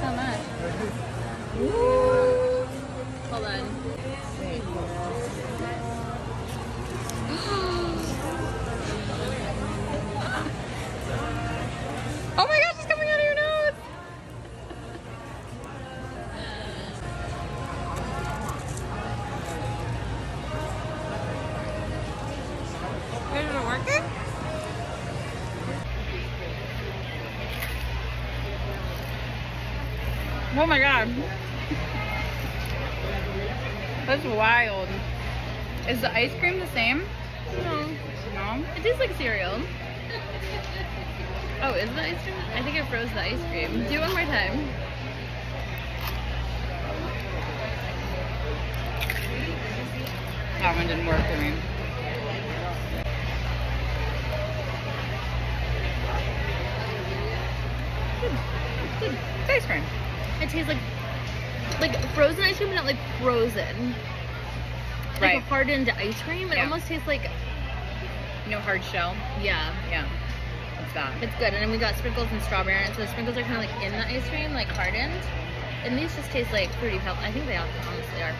so much. Hold on. oh my gosh, Oh my god. That's wild. Is the ice cream the same? No. No? It tastes like cereal. Oh, is the ice cream? I think I froze the ice cream. Do it one more time. That one didn't work for me. Good. It's ice cream. It tastes like like frozen ice cream, but not like frozen. Like Right. a hardened ice cream. It Yeah. almost tastes like No hard shell. yeah. Yeah. It's that. It's good. And then we got sprinkles and strawberry on it. So the sprinkles are kind of like in the ice cream, like hardened. And these just taste like fruity pebbles. I think they all honestly are.